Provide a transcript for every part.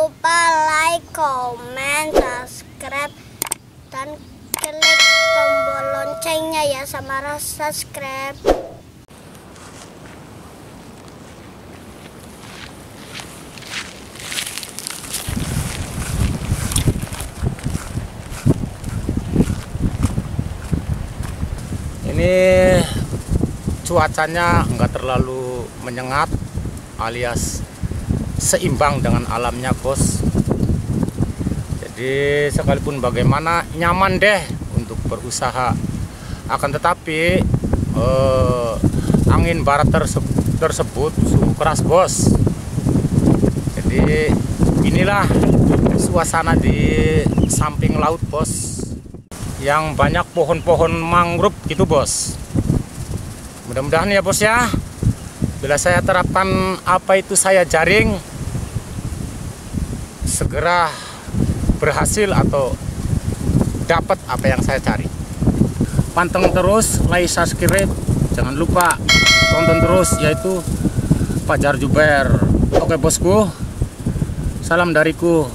lupa like, comment, subscribe, dan klik tombol loncengnya ya sama rasa subscribe. Ini cuacanya nggak terlalu menyengat alias seimbang dengan alamnya bos. Jadi sekalipun bagaimana nyaman deh untuk berusaha. Akan tetapi eh, angin barat terse- tersebut sungguh keras bos. Jadi inilah suasana di samping laut bos yang banyak pohon-pohon mangrove gitu bos mudah-mudahan ya bos ya bila saya terapkan apa itu saya jaring segera berhasil atau dapat apa yang saya cari. Panteng terus, like, subscribe, jangan lupa tonton terus yaitu Fajar Juber. Oke bosku, salam dariku.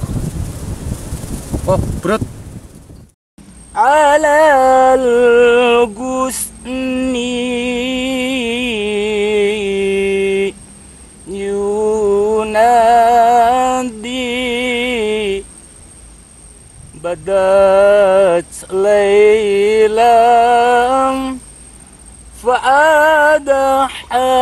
Oh, brut. Alal ولدت ليلى فعاد حالي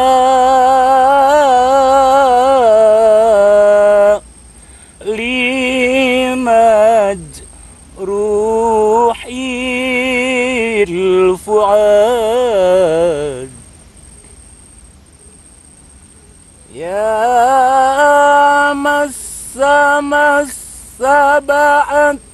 روحي الفعاد يا مس مس سبعت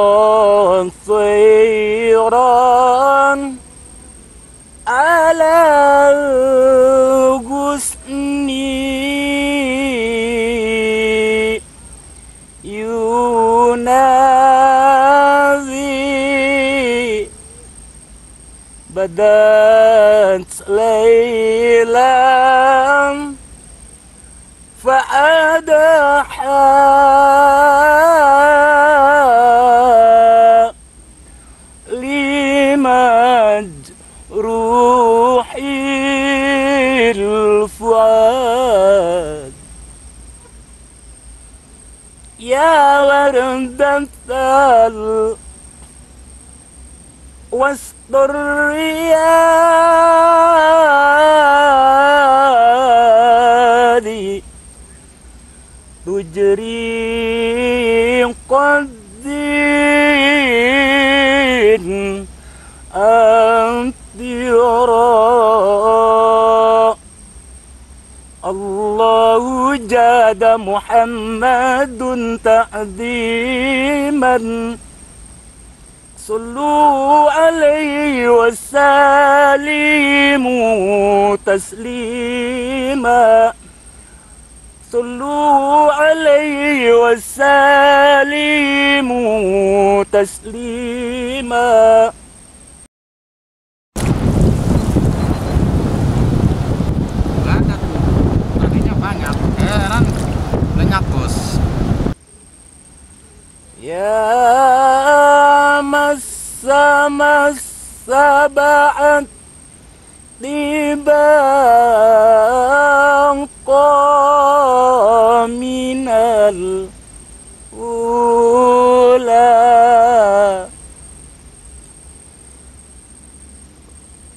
ودت ليلا فأدى لمد روحي الفؤاد. يا ورد الثالث وسط الرياض تجري قدين أنت يرى الله جاد محمد تعظيما صلوا عليه وسلموا تسليما. صلوا عليه وسلموا تسليما. سبعة طباقا من الأولى.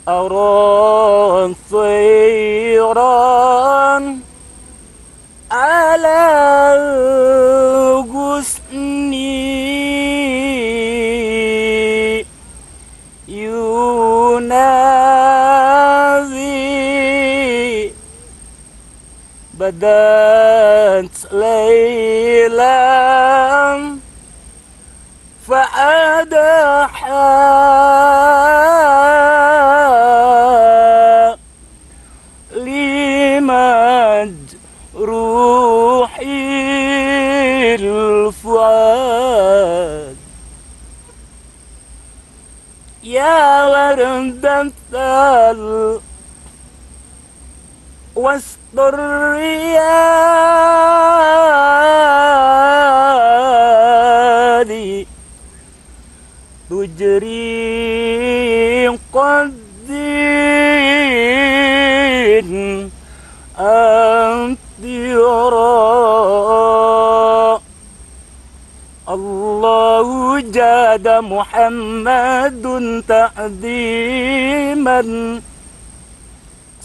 أرى صيد بدأت ليلا فأدحى لمد روحي الفؤاد. يا ورد الثالث وسط الرياض تجري قد أنت يرى الله جاد محمد تقديما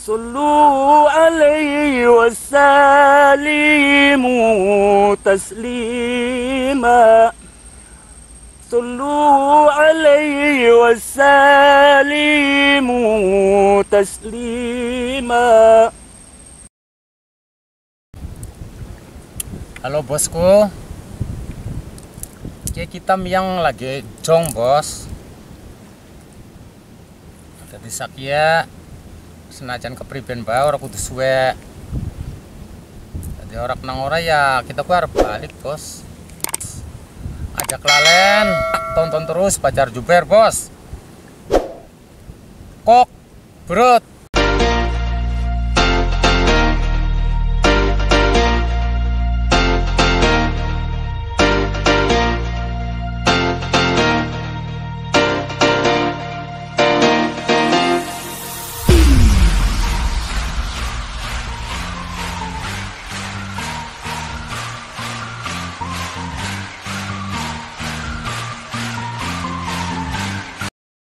صلوا عليه وسلموا تسليما صلوا عليه وسلموا تسليما Halo bosku Oke kita yang lagi jong bos Jadi sakia Senajan kepriben bae ora kudu suwe Jadi orang nang ora ya kita arep balik bos. Ajak lalen Tonton terus pacar juber bos. Kok Brut